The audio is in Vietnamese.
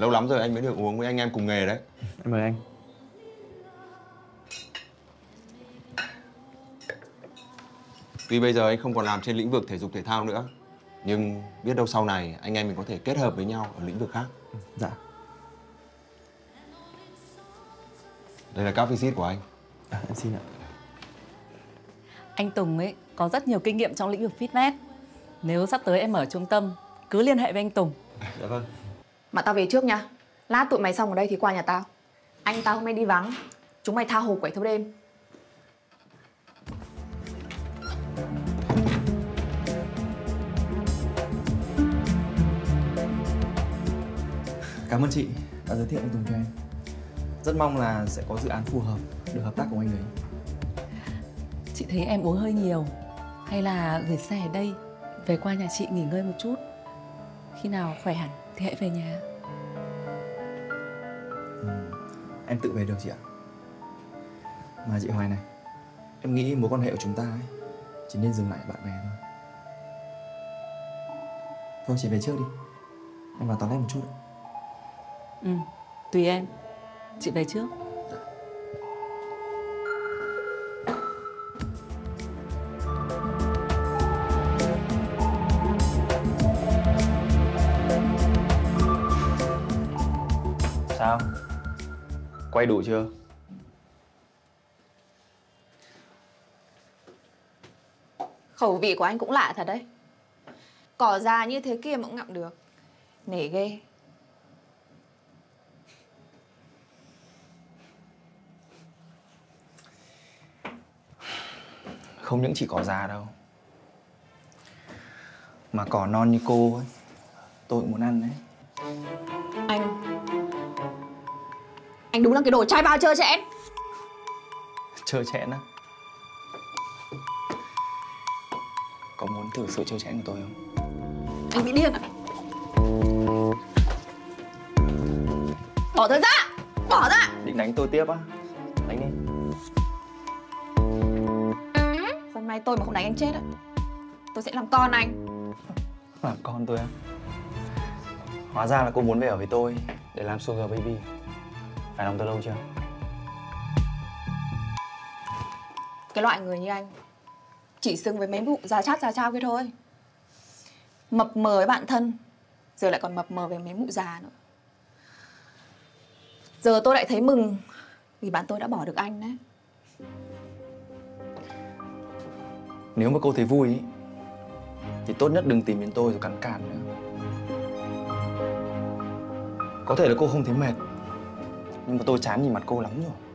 Lâu lắm rồi anh mới được uống với anh em cùng nghề đấy. Em mời anh. Tuy bây giờ anh không còn làm trên lĩnh vực thể dục thể thao nữa Nhưng biết đâu sau này anh em mình có thể kết hợp với nhau ở lĩnh vực khác. Dạ. Đây là các visit của anh. À, Em xin ạ. Anh Tùng ấy có rất nhiều kinh nghiệm trong lĩnh vực fitness. Nếu sắp tới em mở trung tâm, cứ liên hệ với anh Tùng. Dạ vâng Mà tao về trước nha. Lát tụi mày xong ở đây thì qua nhà tao. Anh tao hôm nay đi vắng. Chúng mày tha hồ quẩy thâu đêm. Cảm ơn chị đã giới thiệu anh Tùng cho em. Rất mong là sẽ có dự án phù hợp được hợp tác cùng anh ấy. Chị thấy em uống hơi nhiều. Hay là gửi xe ở đây, về qua nhà chị nghỉ ngơi một chút. Khi nào khỏe hẳn thì hãy về nhà. Em tự về được chị ạ Mà chị Hoài này Em nghĩ mối quan hệ của chúng ta ấy Chỉ nên dừng lại bạn bè thôi Thôi chị về trước đi Em vào toilet một chút Ừ, tùy em. Chị về trước. Sao? Quay đủ chưa? Khẩu vị của anh cũng lạ thật đấy. Cỏ già như thế kia mà cũng ngậm được. Nể ghê. Không những chỉ cỏ già đâu Mà cỏ non như cô ấy. Tôi cũng muốn ăn đấy. Anh Anh đúng là cái đồ trai bao chơi chẽn. Chơi chẽn á? Có muốn thử sự chơi chẽn của tôi không? Anh bị điên à? Bỏ tôi ra! Bỏ ra! Định đánh tôi tiếp á? Đánh đi. Hôm nay tôi mà không đánh anh chết á Tôi sẽ làm con anh. Làm con tôi á? Hóa ra là cô muốn về ở với tôi Để làm sugar baby Phải lòng tôi lâu chưa? Cái loại người như anh Chỉ xứng với mấy vụ già chát già trao kia thôi. Mập mờ với bạn thân Giờ lại còn mập mờ với mấy mụ già nữa. Giờ tôi lại thấy mừng Vì bạn tôi đã bỏ được anh đấy. Nếu mà cô thấy vui ý, Thì tốt nhất đừng tìm đến tôi rồi cắn cản nữa. Có thể là cô không thấy mệt nhưng mà tôi chán nhìn mặt cô lắm rồi.